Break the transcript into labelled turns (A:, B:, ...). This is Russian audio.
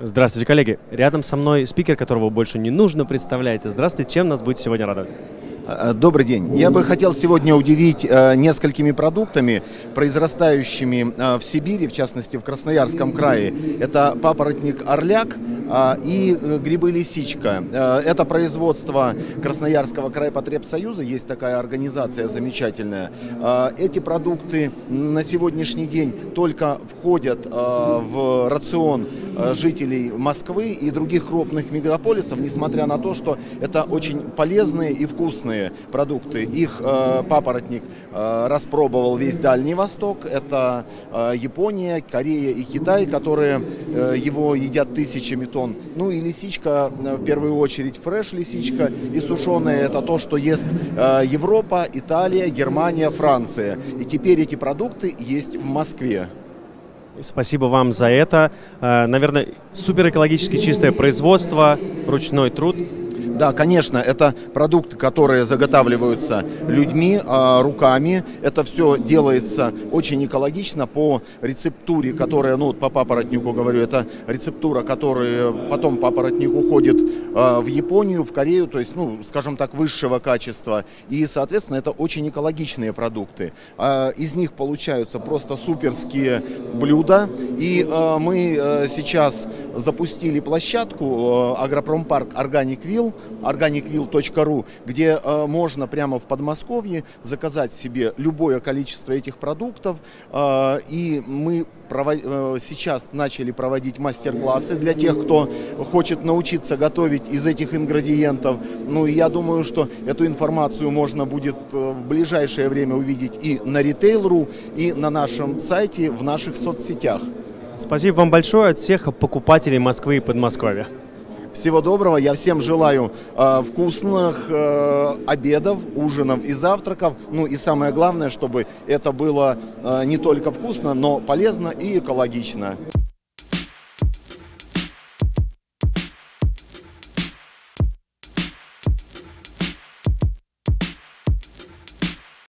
A: Здравствуйте, коллеги. Рядом со мной спикер, которого больше не нужно представлять. Здравствуйте, чем нас будете сегодня радовать?
B: Э, Добрый день. Я бы хотел сегодня удивить э, несколькими продуктами, произрастающими в Сибири, в частности в Красноярском крае. Это папоротник орляк и э, грибы лисичка. Это производство Красноярского крайпотребсоюза, есть такая организация замечательная. Эти продукты на сегодняшний день только входят в рацион жителей Москвы и других крупных мегаполисов, несмотря на то, что это очень полезные и вкусные продукты. Их э, папоротник э, распробовал весь Дальний Восток. Это э, Япония, Корея и Китай, которые э, его едят тысячами тонн. Ну и лисичка, э, в первую очередь фреш лисичка и сушеная, это то, что ест э, Европа, Италия, Германия, Франция. И теперь эти продукты есть в Москве.
A: Спасибо вам за это. Э, Наверное, супер экологически чистое производство, ручной труд.
B: Да, конечно, это продукты, которые заготавливаются людьми, а, руками. Это все делается очень экологично по рецептуре, которая, ну, по папоротнику говорю, это рецептура, которая потом папоротник уходит а, в Японию, в Корею, то есть, ну, скажем так, высшего качества. И, соответственно, это очень экологичные продукты. А, Из них получаются просто суперские блюда. И мы а, сейчас запустили площадку а, Агропромпарк Органиквилл, organicville.ru, где э, можно прямо в Подмосковье заказать себе любое количество этих продуктов. Э, и мы э, сейчас начали проводить мастер-классы для тех, кто хочет научиться готовить из этих ингредиентов. Ну и я думаю, что эту информацию можно будет в ближайшее время увидеть и на Retail.ru, и на нашем сайте, в наших соцсетях.
A: Спасибо вам большое от всех покупателей Москвы и Подмосковья.
B: Всего доброго. Я всем желаю э, вкусных э, обедов, ужинов и завтраков. Ну и самое главное, чтобы это было э, не только вкусно, но полезно и экологично.